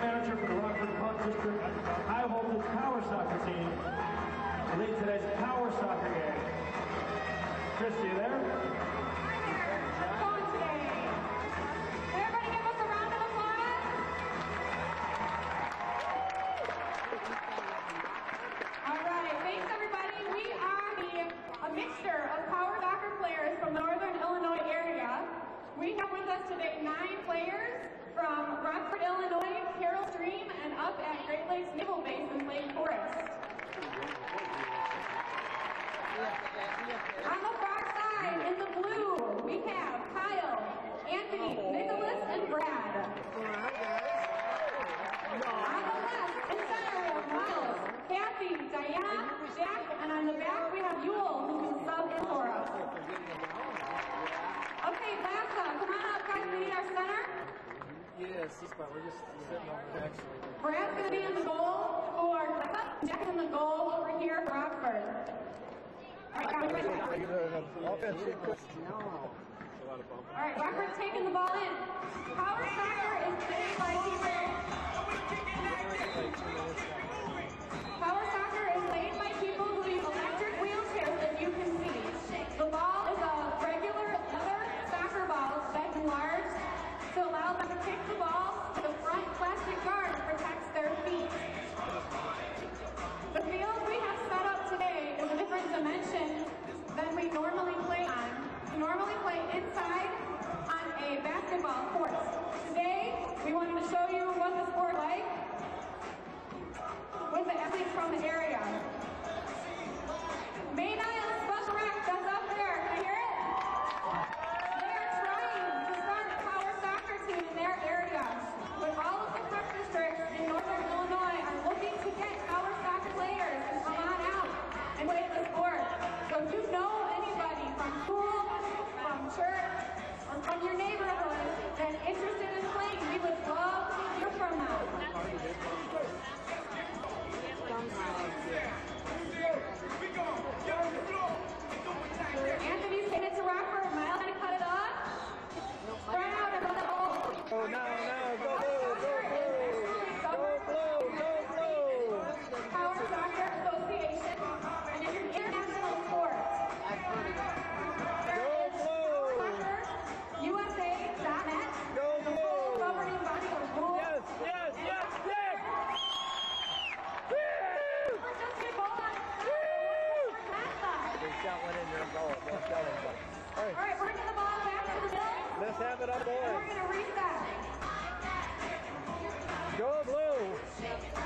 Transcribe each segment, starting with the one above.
manager for the Rockford Park District. High Voltage Power Soccer team to lead today's Power Soccer game. Chris, you there? On the far side, in the blue, we have Kyle, Anthony, Nicholas, and Brad. On the left, in center, we have Miles, Kathy, Diana, Jack, and on the back, All right, Rockford taking the ball in. Power soccer is played by keeper. Power in. Let's All right. Bring the ball back to the middle. Let's have it up, board. We're going to reset. Go blue.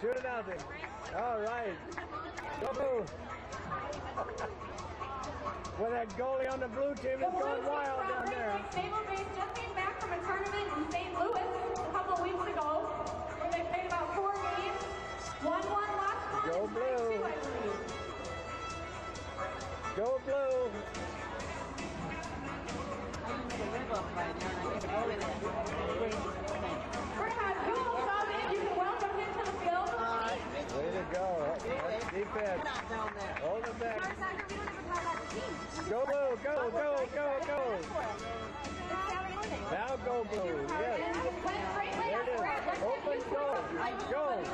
Two to nothing. All right. Go, Double. well, that goalie on the blue team is going wild down there. Just came back from a tournament in St. Louis a couple weeks ago. fed. Hold it back. Go, go, go, go, go. Now go, go! yes. There it is. Open, go, go.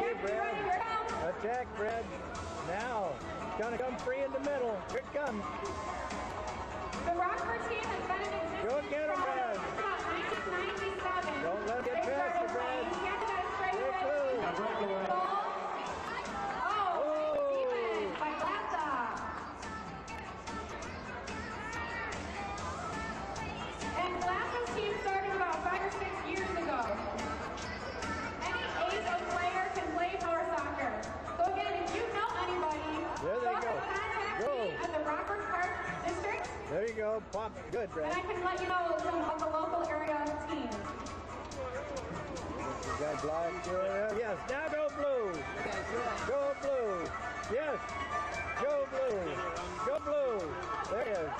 Ready? Brad. Here it comes. Attack, Brad. Now. Gonna come free in the middle. Here it comes. The Rockford team has been in existence Go get 'em, from Brad. There you go. Pop. Good, and I can let you know some of the local area teams. You got black. Yeah. Yes. Now go blue. Go blue. Yes. Go blue. Go blue. There it is.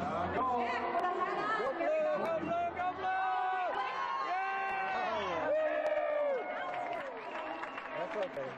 Uh, go. Jack with a head Go blue. Go go. blue. Go blue. Yeah. That's okay.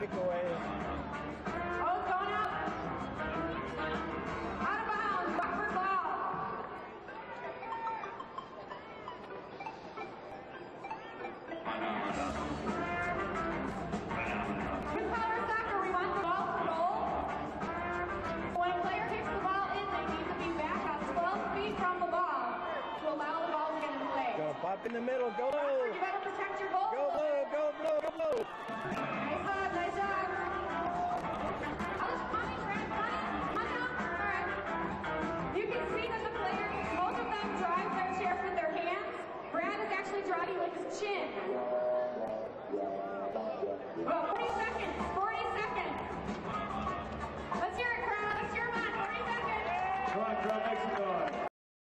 Look out. There's a kick away. Oh, going out. Out of bounds. Ball. With power soccer, we want the ball to roll. When a player kicks the ball in, they need to be back up 12 feet from the ball to allow the ball to get in play. Gonna pop in the middle. Go blue. you better protect your goal. Go blue. Go blue. Go blue.